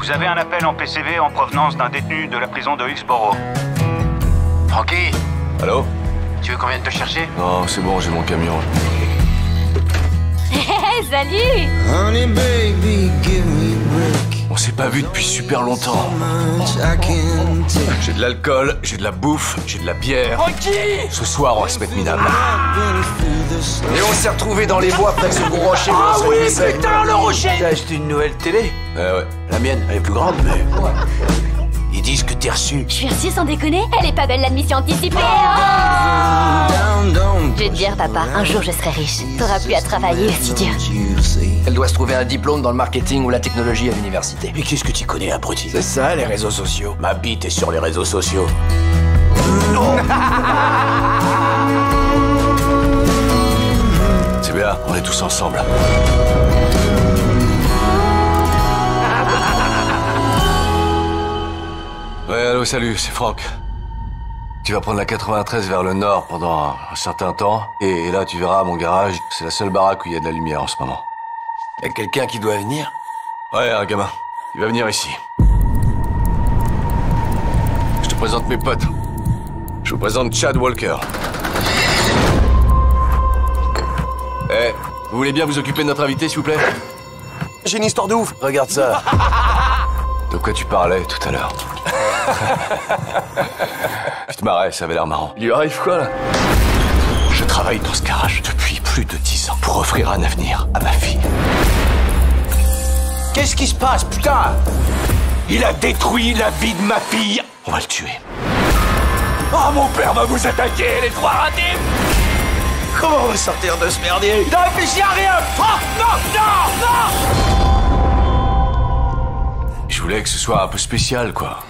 Vous avez un appel en PCV en provenance d'un détenu de la prison de Hillsborough. Francky, Allô tu veux qu'on vienne te chercher? Non, c'est bon, j'ai mon camion. Hé, salut Honey, baby, give me. On s'est pas vu depuis super longtemps. J'ai de l'alcool, j'ai de la bouffe, j'ai de la bière. Ce soir, on va se mettre minable. Et on s'est retrouvés dans les bois près de ce gros rocher. Ah oui, putain, le rocher T'as acheté une nouvelle télé ouais. La mienne, elle est plus grande, mais... Ils disent que t'es reçu. Je suis reçue sans déconner Elle est pas belle l'admission anticipée don't Je vais te dire, papa, un jour je serai riche. T'auras plus à travailler aussi dur. Elle doit se trouver un diplôme dans le marketing ou la technologie à l'université. Mais qu'est-ce que tu connais, abruti? C'est ça, les réseaux sociaux. Ma bite est sur les réseaux sociaux. C'est bien, on est tous ensemble. Ouais, allô, salut, c'est Franck. Tu vas prendre la 93 vers le nord pendant un, certain temps, et, là tu verras mon garage, c'est la seule baraque où il y a de la lumière en ce moment. Y a quelqu'un qui doit venir? Ouais, un gamin. Il va venir ici. Je te présente mes potes. Je vous présente Chad Walker. Eh, vous voulez bien vous occuper de notre invité, s'il vous plaît? J'ai une histoire de ouf. Regarde ça. De quoi tu parlais tout à l'heure? Je te marrais, ça avait l'air marrant. Il lui arrive quoi, là Je travaille dans ce garage depuis plus de dix ans pour offrir un avenir à ma fille. Qu'est-ce qui se passe, putain Il a détruit la vie de ma fille On va le tuer. Oh, mon père va vous attaquer, les trois ratés Comment on va sortir de ce merdier Il réfléchi à rien Oh, non, non, non Je voulais que ce soit un peu spécial, quoi.